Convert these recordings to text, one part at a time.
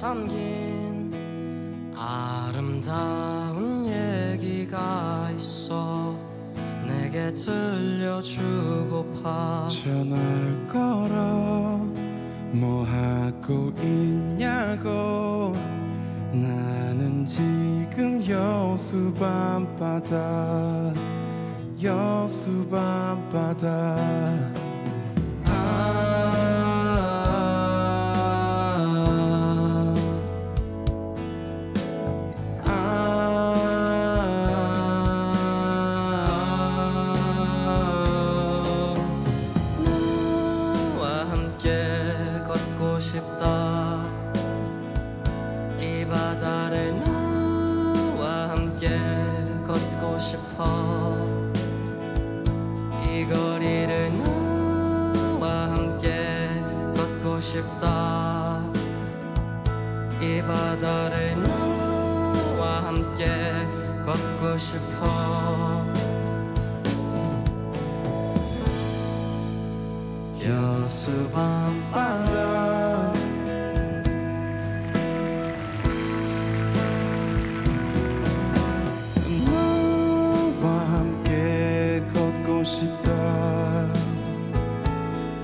담긴 아름다운 얘기가 있어 내게 들려주고파. 전화를 걸어 뭐 하고 있냐고. 나는 지금 여수 밤바다 여수 밤바다 싶다. 이 바다를 너와 함께 걷고 싶어. 이 거리를 너와 함께 걷고 싶다. 이 바다를 너와 함께 걷고 싶어. 여수 밤 바다 싶다.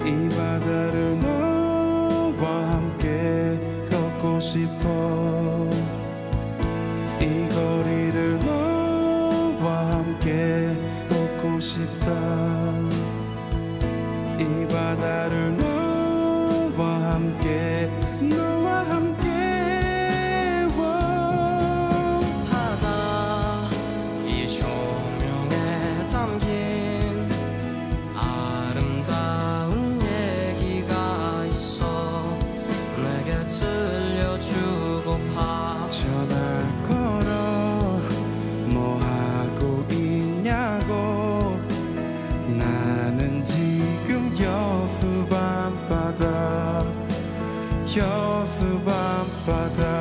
이 바다를 너와 함께 걷고 싶어. 이 거리를 너와 함께 걷고 싶다. 이 바다를 들려주고파. 전화를 걸어 뭐 하고 있냐고. 나는 지금 여수 밤바다 여수 밤바다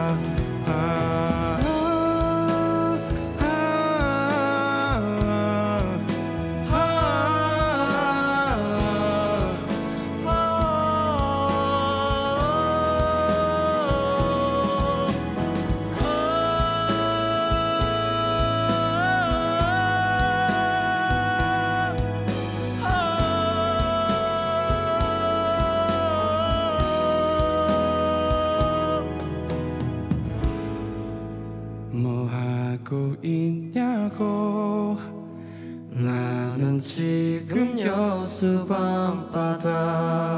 하고 있냐고. 나는 지금 여수 밤바다